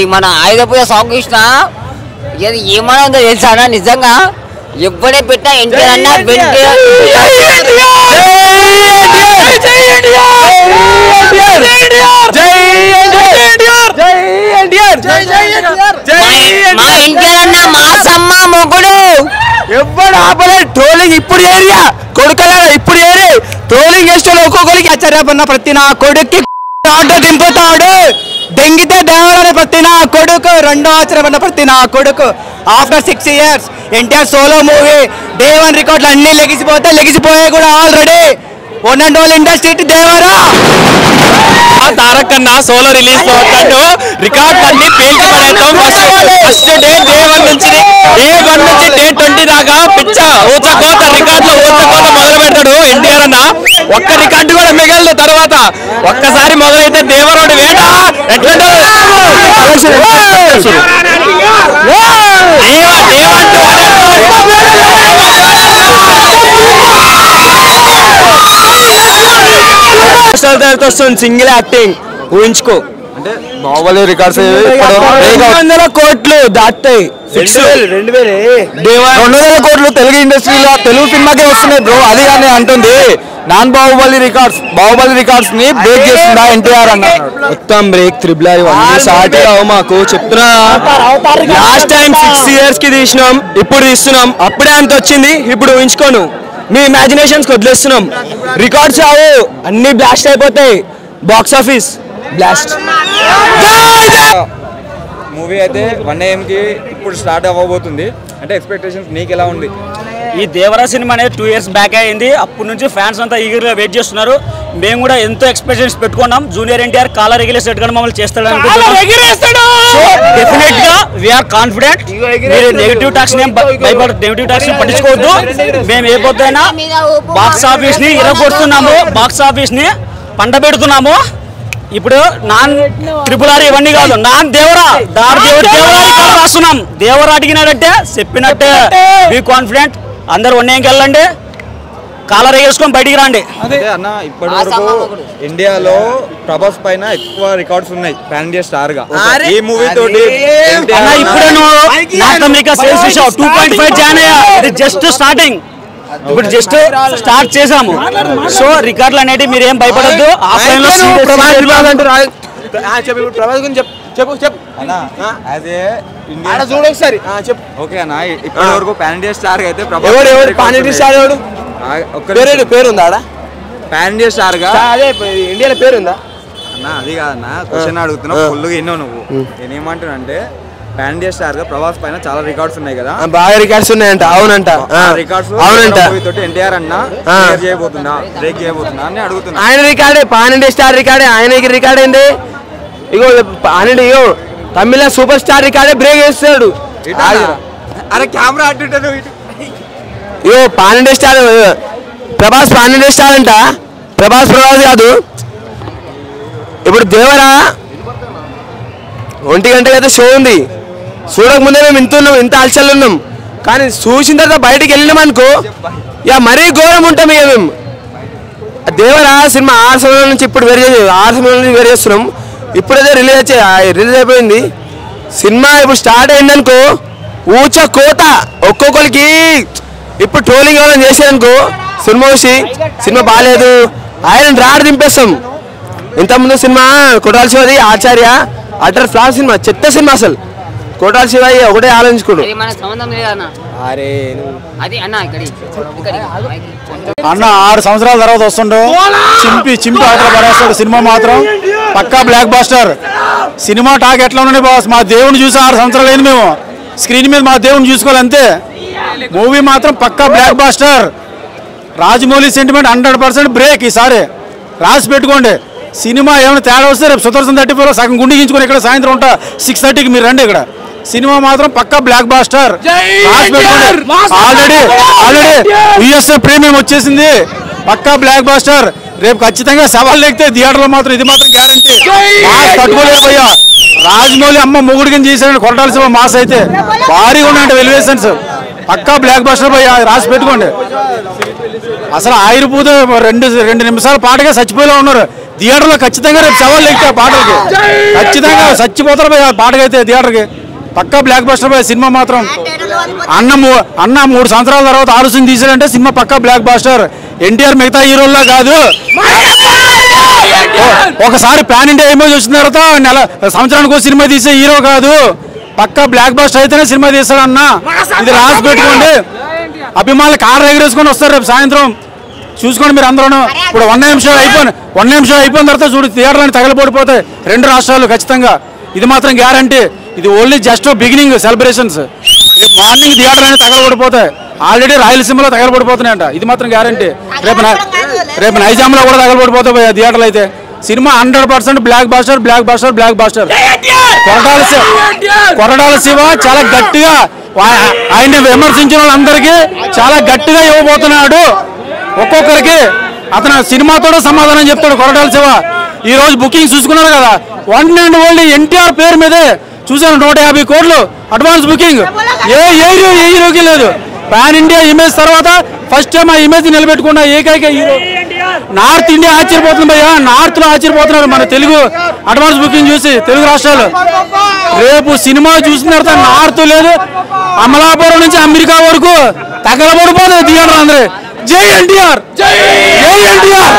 మన ఆయుధ పూజ సాంగ్ ఇది ఏమైనా ఉందో తెలుసా అన్న నిజంగా ఎప్పుడే పెట్టినా ఎన్టీఆర్ అన్న మా ఎన్టీఆర్ అన్న మా సమ్మ మొగుడు ఎవ్వడు ఆపలే ట్రోలింగ్ ఇప్పుడు ఏరియా కొడుకలా ఇప్పుడు ఏరి ట్రోలింగ్ చేస్తే ఒక్కొక్కరికి ఆశ్చర్యపడిన ప్రతి నా కొడుక్కి ఆటో దింపుతాడు దెంగితే దేవాలని ప్రతి నా కొడుకు రెండో ఆశ్చర్యపడిన ప్రతి నా కొడుకు. After six years NTR solo movie day one రికార్డులు అన్ని లెగిసిపోతే లెగిసిపోయాయి కూడా already one and all industry Devara? Tarak కన్నా సోలో రిలీజ్ పాటు రికార్డ్ అన్ని పేల్చి పడేద్దాం. ఫస్ట్ డే డే వన్ నుంచి డే వన్ నుంచి డే ట్వంటీ దాకా పిచ్చ ఊచకోత రికార్డ్లో ఊచకోత మొదలు పెడతాడు ఎన్టీఆర్ అన్న ఒక్క రికార్డు కూడా మిగలదు. తర్వాత ఒక్కసారి మొదలైతే దేవరుడి వేట. వస్తుంది సింగిల్ యాక్టింగ్. ఊహించుకో. అంటే బాహుబలి రికార్డ్స్ రెండు వందల కోట్లు దాటాయి రెండు వేల కోట్లు తెలుగు ఇండస్ట్రీలో తెలుగు సినిమాకే వస్తున్నాయి బ్రో. అది అని అంటుంది. నాన్ బాహుబలి రికార్డ్స్ బాహుబలి రికార్డ్స్ని బ్రేక్ చేస్తుందా ఎన్టీఆర్ అన్నాడు మొత్తం బ్రేక్ త్రిబుల్ సాటి రావు మాకు చెప్తున్నా. లాస్ట్ టైం సిక్స్ ఇయర్స్కి తీసినాం ఇప్పుడు తీస్తున్నాం. అప్పుడే అంత వచ్చింది ఇప్పుడు ఊహించుకోను. మీ ఇమాజినేషన్స్ వదిలేస్తున్నాం. రికార్డ్స్ రావు అన్ని బ్లాస్ట్ అయిపోతాయి. బాక్స్ ఆఫీస్ బ్లాస్ట్ మూవీ అయితే వన్కి ఇప్పుడు స్టార్ట్ అవ్వబోతుంది. అంటే ఎక్స్పెక్టేషన్స్ నీకు ఎలా ఉంది? ఈ దేవరా సినిమా అనేది టూ ఇయర్స్ బ్యాక్ అయింది. అప్పటి నుంచి ఫ్యాన్స్ అంతా ఈగర్గా వెయిట్ చేస్తున్నారు. మేము కూడా ఎంతో ఎక్స్పెక్టేషన్స్ పెట్టుకున్నాం. జూనియర్ ఎన్టీఆర్ కాలర్ ఎగిలేసి ఎట్టుకొని మమ్మల్ని చేస్తాడు డెఫినెట్గా వీఆర్ కాన్ఫిడెంట్ మీరు నెగిటివ్ టాక్స్ భయపడ నెగిటివ్ టాక్స్ పట్టించుకోవద్దు. మేము ఏ పొద్దుైనా బాక్స్ ఆఫీస్ని ఇరగొడుతున్నాము బాక్స్ ఆఫీస్ని పంట పెడుతున్నాము ఇప్పుడు నాన్ ట్రిపుల్ ఆర్ ఇవన్నీ కాదు. నాన్ దేవరా. దారి దేవుడు దేవరా రాస్తున్నాం. దేవరా అడిగినాడంటే చెప్పినట్టే. బీ కాన్ఫిడెంట్ అందరు ఉన్నేంకి వెళ్ళండి. కాలర్ వేసుకొని బయటికి రండి. అంటే అన్న ఇప్పటి వరకు. ఇండియాలో ప్రభాస్ పైన ఎక్కువ రికార్డ్స్ ఉన్నాయి పాన్ ఇండియా స్టార్గా ఈ మూవీ తోటి ఇప్పుడే నువ్వు నార్త్ అమెరికా సేల్స్ చూసావు. టూ పాయింట్ ఫైవ్ జాయిన్ అయ్యా ఇది జస్ట్ స్టార్టింగ్ ఇప్పుడు జస్ట్ స్టార్ట్ చేసాము. సో రికార్డులు అనేవి మీరు ఏం భయపడద్దు. ఆఫ్లైన్లో ప్రభాస్ గురించి చెప్పు. చెప్పు చెప్పు ఏ ఆడ చూడు ఒకసారి. చెప్పు. ఓకే అన్న ఇప్పటి వరకు పాన్ ఇండియా స్టార్ అయితే ఎవడు ఎవడు? పాన్ ఇండియా స్టార్ ఎవడు? పేరు పేరు ఉందా ఆడ? పాన్ ఇండియా స్టార్గా? అదే ఇండియాలో పేరు ఉందా? అన్న అది కాదన్న క్వశ్చన్ అడుగుతున్నావు ఫుల్గా ఎన్నో నువ్వు. నేనేమంటున్నా అంటే పాన్ ఇండియా స్టార్గా ప్రభాస్ పైన చాలా రికార్డ్స్ ఉన్నాయి కదా. బాగా రికార్డ్స్ ఉన్నాయంట. అవునంట. ఆ, రికార్డ్స్ అవునంట. తోటి ఎన్టీఆర్ అన్న చేయబోతుందా బ్రేక్ చేయబోతుందా అని అడుగుతున్నా. ఆయన రికార్డే పాన్ ఇండియా స్టార్ రికార్డే ఆయనకి రికార్డ్ ఏంది? ఇగో పాన్ ఇండియా తమిళ సూపర్ స్టార్ రికార్డే బ్రేక్ అన్న? అరే కెమెరా ఇటు ఇగో pan star Prabhas pan star అంట. ప్రభాస్ ప్రభాస్ కాదు. ఇప్పుడు దేవరా ఒంటి గంటకి అయితే షో ఉంది. చూడక ముందే మేము ఇంత ఉన్నాం ఇంత అలచల్ ఉన్నాం. కానీ చూసిన తర్వాత బయటికి వెళ్ళినాం అనుకో ఇక మరీ ఘోరం ఉంటాం ఇక మేము. దేవరా సినిమా ఆరు సమయం నుంచి ఇప్పుడు వేరే ఆరు సమయం నుంచి వేరే చేస్తున్నాం. ఇప్పుడైతే రిలీజ్ వచ్చే రిలీజ్ అయిపోయింది. సినిమా ఇప్పుడు స్టార్ట్ అయిందనుకో ఊచ కోత ఒక్కొక్కరికి ఇప్పుడు ట్రోలింగ్ ఎవరైనా చేశారనుకో సినిమా చూసి సినిమా బాగాలేదు ఆయన రాడు దింపేస్తాం. ఇంతకుముందు సినిమా కొట్టాల శివది ఆచార్య అటర్ ఫ్లాప్ సినిమా చెత్త సినిమా అసలు. కొట్టాల శివయ్య ఒకటే ఆలోచించుకోడు. అరే అది అన్న ఇక్కడి ఇక్కడి అన్న ఆరు సంవత్సరాల తర్వాత వస్తుండు. చింపి చింపి అవతల పడేస్తాడు సినిమా మాత్రం. పక్కా బ్లాక్ బాస్టర్ సినిమా టాక్ ఎట్లా ఉండే బాస్ మా దేవుని చూసి ఆరు సంవత్సరాలు అయింది మేము. స్క్రీన్ మీద మా దేవుని చూసుకోవాలి అంతే. మూవీ మాత్రం పక్కా blockbuster Rajamouli sentiment hundred percent break ఈసారి. రాసి పెట్టుకోండి. సినిమా ఏమైనా తేడా వస్తే రేపు సుదర్శన్ థర్టీ ఫోర్ సగం గుండిగించుకొని ఇక్కడ సాయంత్రం ఉంటా. సిక్స్ థర్టీకి మీరు రండి ఇక్కడ. సినిమా మాత్రం పక్కా blockbuster already already USA premium వచ్చేసింది. పక్కా బ్లాక్ బాస్టర్ రేపు ఖచ్చితంగా సవాల్ లేకపోతే థియేటర్లో మాత్రం ఇది మాత్రం గ్యారంటీ భయ్యా. రాజమౌళి అమ్మ మొగుడికి చేశాడు కొట్టాల్సిన మాస్ అయితే. భారీగా ఉన్నాయంటే వెలివేషన్స్ పక్కా బ్లాక్ బస్టర్ భయ్యా రాసి పెట్టుకోండి. అసలు ఆయుర్భూత రెండు రెండు నిమిషాల పాటగా చచ్చిపోయేలా ఉన్నారు. థియేటర్లో ఖచ్చితంగా రేపు సవాళ్ళు ఎక్కే పాటలకి. ఖచ్చితంగా చచ్చిపోతారు ఆ పాటకైతే థియేటర్కి పక్కా బ్లాక్ బస్టర్ భయ్యా సినిమా మాత్రం. అన్న అన్న మూడు సంవత్సరాల తర్వాత ఆలోచన తీసాడంటే సినిమా పక్కా బ్లాక్ బాస్టర్ ఎన్టీఆర్ మిగతా హీరోల్లా కాదు. ఒకసారి పాన్ ఇండియా ఇమేజ్ వచ్చిన తర్వాత నెల సంవత్సరానికి ఒక సినిమా తీసే హీరో కాదు. పక్కా బ్లాక్ బాస్టర్ అయితేనే సినిమా తీస్తాడన్న. ఇది రాసి పెట్టుకోండి. అభిమానులు కారు ఎగరేసుకొని వస్తారు రేపు సాయంత్రం. చూసుకోండి మీరు అందరూ ఇప్పుడు వన్ నిమిషం అయిపోయిన వన్ నిమిషం అయిపోయిన తర్వాత చూడు థియేటర్లను తగలబడిపోతాయి. రెండు రాష్ట్రాలు ఖచ్చితంగా. ఇది మాత్రం గ్యారంటీ ఇది ఓన్లీ జస్ట్ బిగినింగ్ సెలబ్రేషన్స్ రేపు మార్నింగ్ థియేటర్ అనేది తగలబడిపోతాయి. ఆల్రెడీ రాయలసీమలో తగలబడిపోతున్నాయంట. ఇది మాత్రం గ్యారంటీ రేపు రేపు నైజాంలో కూడా తగలబడిపోతాయి థియేటర్లు అయితే. Cinema hundred percent blockbuster blockbuster blockbuster Koratala Siva Koratala Siva చాలా గట్టిగా ఆయన్ని విమర్శించిన వాళ్ళందరికీ చాలా గట్టిగా ఇవ్వబోతున్నాడు. ఒక్కొక్కరికి అతను సినిమాతో సమాధానం చెప్తాడు కొరటాల శివ. ఈ రోజు బుకింగ్ చూసుకున్నారు కదా. వన్ అండ్ ఓన్లీ ఎన్టీఆర్ పేరు మీదే చూసాను నూట యాభై కోట్లు అడ్వాన్స్ బుకింగ్ ఏ హీరో ఏ హీరోకి లేదు. పాన్ ఇండియా ఇమేజ్ తర్వాత ఫస్ట్ టైం ఆ ఇమేజ్ నిలబెట్టుకున్న ఏకైక హీరో. నార్త్ ఇండియా ఆశ్చర్యపోతుంది భయ్యా నార్త్లో ఆశ్చర్యపోతున్నారు మన తెలుగు అడ్వాన్స్ బుకింగ్ చూసి తెలుగు రాష్ట్రాలు. రేపు సినిమా చూసిన తర్వాత నార్త్ లేదు అమలాపురం నుంచి అమెరికా వరకు తగలబడిపోతుంది థియేటర్ అందరూ. జై ఎన్టీఆర్! జై ఎన్టీఆర్!